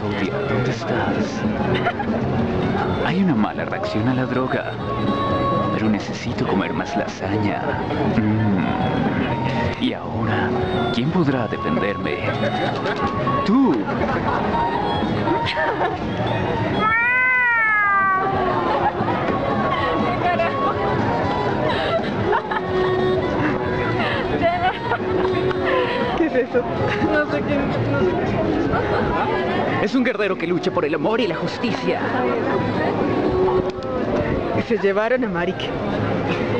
¿dónde estás? Hay una mala reacción a la droga, pero necesito comer más lasaña. Mm. Y ahora, ¿quién podrá defenderme? ¡Tú! ¿Qué es eso? No sé quién, no sé qué Es un guerrero que lucha por el amor y la justicia. Se llevaron a Marik.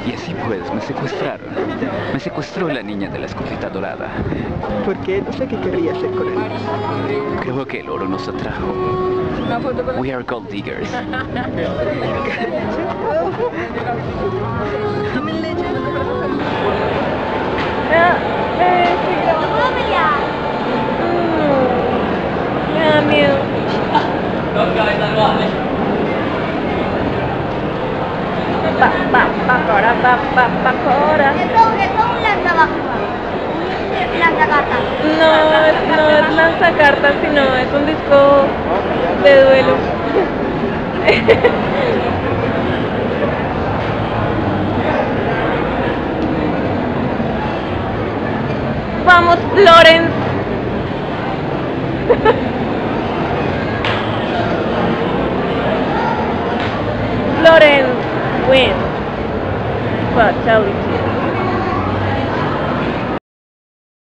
Y así pues, me secuestraron. Me secuestró la niña de la escopeta dorada. ¿Por qué? No sé qué querría hacer con él. Creo que el oro nos atrajo. We are gold diggers. Pa, pa, pa, cora, pa, pa, pa, cora. Esto es. No, no es lanzacartas, sino es un disco de duelo. Vamos, Florence. win. But tell you.